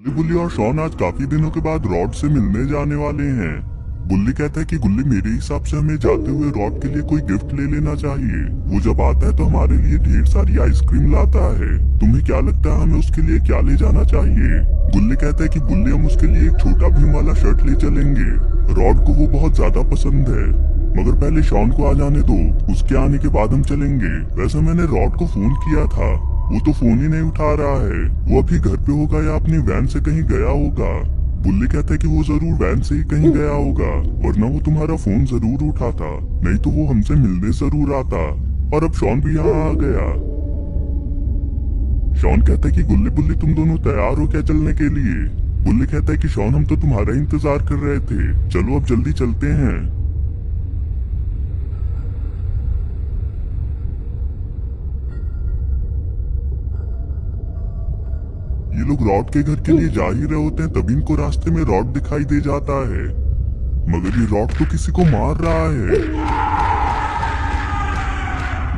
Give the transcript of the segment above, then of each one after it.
बुल्ली और शॉन आज काफ़ी दिनों के बाद रॉड से मिलने जाने वाले हैं। बुल्ली कहता है कि गुल्ली मेरे हिसाब से हमें जाते हुए रॉड के लिए कोई गिफ्ट ले लेना चाहिए। वो जब आता है तो हमारे लिए ढेर सारी आइसक्रीम लाता है। तुम्हें क्या लगता है हमें उसके लिए क्या ले जाना चाहिए? गुल्ली कहता है कि बुल्ली, हम उसके लिए एक छोटा भीम वाला शर्ट ले चलेंगे। रॉड को वो बहुत ज़्यादा पसंद है। मगर पहले शॉन को आ जाने दो। उसके आने के बाद हम चलेंगे। वैसे मैंने रॉड को फ़ोन किया था। वो तो फ़ोन ही नहीं उठा रहा है। वो अभी घर पे होगा या अपनी वैन से कहीं गया होगा? बुल्ली कहता है कि वो ज़रूर वैन से ही कहीं गया होगा, वरना वो तुम्हारा फ़ोन ज़रूर उठाता, नहीं तो वो हमसे मिलने ज़रूर आता। और अब शॉन भी यहाँ आ गया। शॉन कहता है कि गुल्ली बुल्ली, तुम दोनों तैयार हो क्या चलने के लिए? बुल्ली कहता है कि शॉन, हम तो तुम्हारा इंतज़ार कर रहे थे। चलो, अब जल्दी चलते हैं ये लोग रॉड के घर के लिए जा ही रहे होते हैं, तभी इनको रास्ते में रॉड दिखाई दे जाता है। मगर ये रॉड तो किसी को मार रहा है।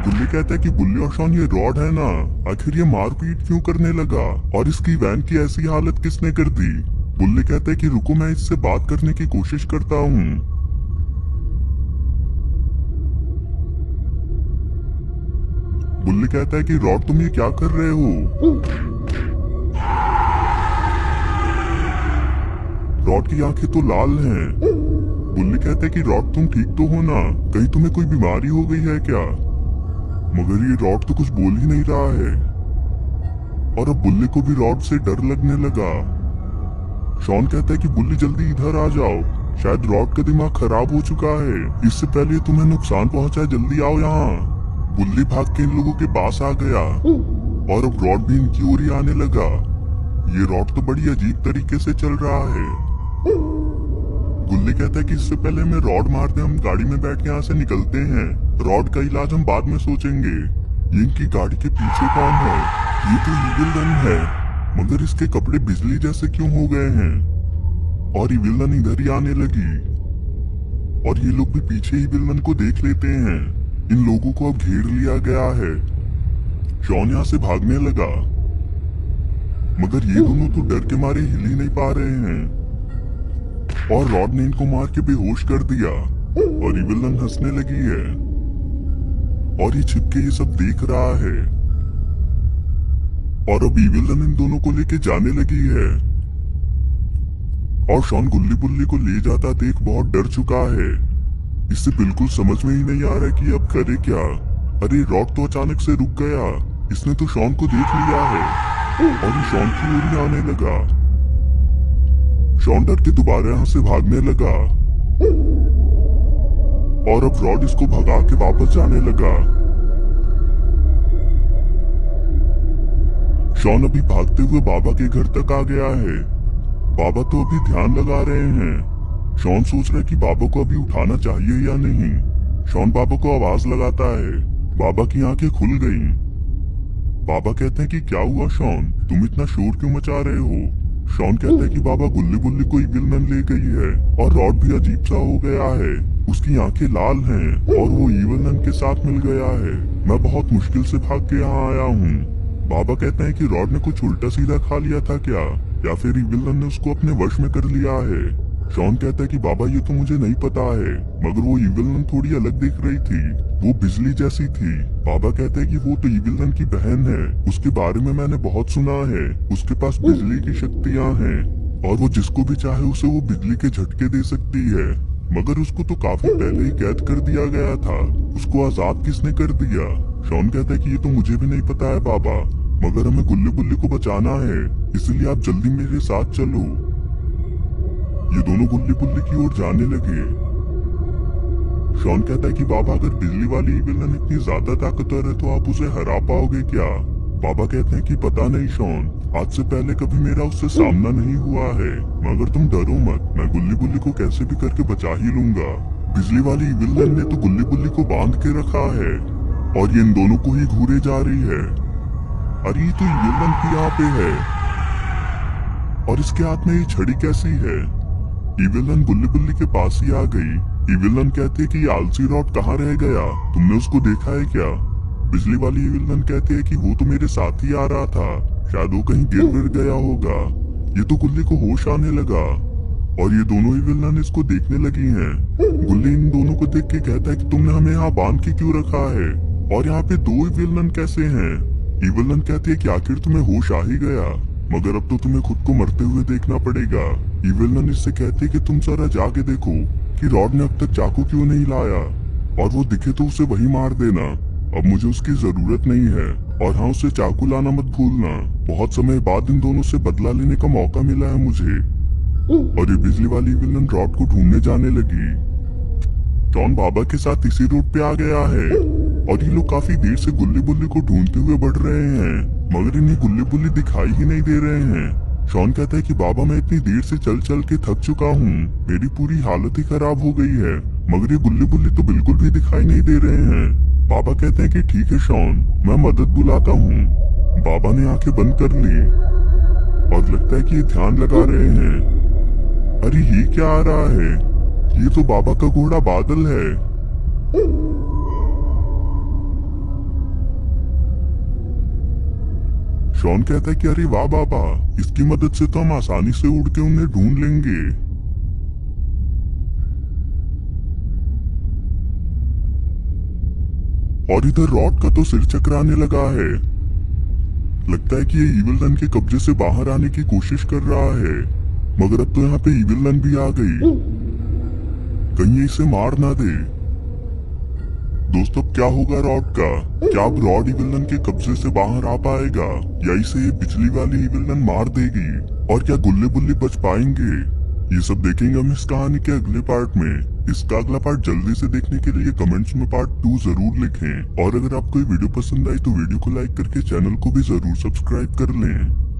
गुल्ली कहता है कि बुल्ली और शॉन, ये रॉड है ना? आखिर ये मारपीट क्यों करने लगा? और इसकी वैन की ऐसी हालत किसने कर दी? बुल्ली कहता है कि रुको, मैं इससे बात करने की कोशिश करता हूँ। बुल्ली कहता है कि, रॉड, तुम ये क्या कर रहे हो? रॉड की आँखें तो लाल हैं। बुल्ली कहते कि रॉड तुम ठीक तो हो ना? कहीं तुम्हें कोई बीमारी हो गई है क्या? मगर ये रॉड तो कुछ बोल ही नहीं रहा है। और अब बुल्ली को भी रॉड से डर लगने लगा। शॉन कहता है कि बुल्ली जल्दी इधर आ जाओ। शायद रॉड का दिमाग खराब हो चुका है। इससे पहले तुम्हें नुकसान पहुँचा, जल्दी आओ यहाँ। बुल्ली भाग के इन लोगों के पास आ गया। और अब रॉड भी इनकी ओर ही आने लगा। ये रॉड तो बड़ी अजीब तरीके से चल रहा है। गुल्ली कहता है कि इससे पहले हमें रॉड मारते हम गाड़ी में बैठ के यहाँ से निकलते हैं। रॉड का इलाज हम बाद में सोचेंगे। इनकी गाड़ी के पीछे कौन है? ये तो ईविल है। मगर इसके कपड़े बिजली जैसे क्यों हो गए हैं? और ईविल इधर ही आने लगी। और ये लोग भी पीछे ईविल रन को देख लेते हैं। इन लोगों को अब घेर लिया गया है। शॉन यहाँ से भागने लगा। मगर ये दोनों तो डर के मारे हिल ही नहीं पा रहे हैं। और रॉड ने इनको मार के बेहोश कर दिया। और इविलन हंसने लगी है। और ये छिपके ये सब देख रहा है। और अब इविलन इन दोनों को लेके जाने लगी है। और शॉन गुल्ली बुल्ली को ले जाता देख बहुत डर चुका है। इससे बिल्कुल समझ में ही नहीं आ रहा कि अब करे क्या। अरे, रॉड तो अचानक से रुक गया। इसने तो शॉन को देख लिया है। और ये शॉन की ओर आने लगा। शॉन डर के दोबारा यहाँ से भागने लगा। और अब रॉड इसको भगा के वापस जाने लगा। शॉन अभी भागते हुए बाबा के घर तक आ गया है। बाबा तो अभी ध्यान लगा रहे हैं। शॉन सोच रहा कि बाबा को अभी उठाना चाहिए या नहीं। शॉन बाबा को आवाज़ लगाता है। बाबा की आँखें खुल गईं। बाबा कहते हैं कि क्या हुआ शॉन तुम इतना शोर क्यों मचा रहे हो? शॉन कहता है कि बाबा गुल्ली बुल्ली कोई विलन ले गई है और रॉड भी अजीब सा हो गया है। उसकी आँखें लाल हैं और वो ईवल नन के साथ मिल गया है। मैं बहुत मुश्किल से भाग के यहाँ आया हूँ। बाबा कहते हैं कि रॉड ने कुछ उल्टा सीधा खा लिया था क्या? या फिर इविलन ने उसको अपने वश में कर लिया है? शॉन कहता है कि बाबा, ये तो मुझे नहीं पता है, मगर वो ईविल नन थोड़ी अलग दिख रही थी, वो बिजली जैसी थी। बाबा कहते हैं कि वो तो ईविल नन की बहन है, उसके बारे में मैंने बहुत सुना है, उसके पास बिजली की शक्तियाँ हैं, और वो जिसको भी चाहे उसे वो बिजली के झटके दे सकती है। मगर उसको तो काफ़ी पहले ही कैद कर दिया गया था, उसको आज़ाद किसने कर दिया? शॉन कहता है कि ये तो मुझे भी नहीं पता है बाबा, मगर हमें गुल्ली बुल्ली को बचाना है, इसलिए आप जल्दी मेरे साथ चलो। ये दोनों गुल्ली बुल्ली की ओर जाने लगे। शॉन कहता है कि बाबा, अगर बिजली वाली विलन इतनी ज़्यादा ताकतवर है तो आप उसे हरा पाओगे क्या? बाबा कहते हैं कि पता नहीं शॉन, आज से पहले कभी मेरा उससे सामना नहीं हुआ है। मगर तुम डरो मत, मैं गुल्ली बुल्ली को कैसे भी करके बचा ही लूँगा। बिजली वाली विलन ने तो गुल्ली बुल्ली को बाँध के रखा है, और ये इन दोनों को ही घूरे जा रही है। अरे तो विलन की यहाँ पे है। और इसके हाथ में ये छड़ी कैसी है? इविलन गुल्ली बुल्ली के पास ही आ गई। इविलन है कि आलसी रॉड कहाँ रह गया? तुमने उसको देखा है क्या? बिजली वाली इविलन कहते हैं कि वो तो मेरे साथ ही आ रहा था। शायद वो कहीं गिर गिर गया होगा। ये तो गुल्ली को होश आने लगा। और ये दोनों ही विलन इसको देखने लगी हैं। गुल्ली इन दोनों को देख के कहता है कि तुमने हमें यहाँ बाँध के क्यों रखा है? और यहाँ पे दो ही विलन कैसे हैं? इवलन कहती है कि आखिर तुम्हें होश आ ही गया। मगर अब तो तुम्हें खुद को मरते हुए देखना पड़ेगा। इवलन इससे कहती कि तुम जरा जाके देखो कि रॉड ने अब तक चाकू क्यों नहीं लाया। और वो दिखे तो उसे वही मार देना। अब मुझे उसकी ज़रूरत नहीं है। और हाँ उसे चाकू लाना मत भूलना। बहुत समय बाद इन दोनों से बदला लेने का मौका मिला है मुझे। और ये बिजली वाली विलन रॉड को ढूँढने जाने लगी। जॉन बाबा के साथ इसी रूट पे आ गया है। और ये लोग काफ़ी देर से गुल्ली बुल्ली को ढूंढते हुए बढ़ रहे हैं, मगर इन्हें गुल्ली बुल्ली दिखाई ही नहीं दे रहे हैं। शॉन कहता है कि, बाबा, मैं इतनी देर से चल चल के थक चुका हूँ, मेरी पूरी हालत ही खराब हो गई है, मगर ये गुल्ली बुल्ली तो बिल्कुल भी दिखाई नहीं दे रहे हैं। बाबा कहते हैं कि, ठीक है शॉन, मैं मदद बुलाता हूँ। बाबा ने आँखें बंद कर ली और लगता है कि ये ध्यान लगा रहे हैं। अरे, ये क्या आ रहा है? ये तो बाबा का घोड़ा बादल है। शॉन कहता है कि अरे वाह बाबा, इसकी मदद से तो हम आसानी से उड़ के उन्हें ढूंढ लेंगे। और इधर रॉड का तो सिर चकराने लगा है। लगता है कि ये इविल रन के कब्जे से बाहर आने की कोशिश कर रहा है। मगर अब तो यहाँ पे इविल रन भी आ गई। कहीं इसे मार ना दे। दोस्तों क्या होगा रॉड का? क्या अब रॉड इविलन के कब्जे से बाहर आ पाएगा? या इसे ये बिजली वाली इविलन मार देगी। और क्या गुल्ले बुल्ले बच पाएँगे? ये सब देखेंगे हम इस कहानी के अगले पार्ट में। इसका अगला पार्ट जल्दी से देखने के लिए कमेंट्स में पार्ट टू ज़रूर लिखें। और अगर आपको ये वीडियो पसंद आई तो वीडियो को लाइक करके चैनल को भी ज़रूर सब्सक्राइब कर लें।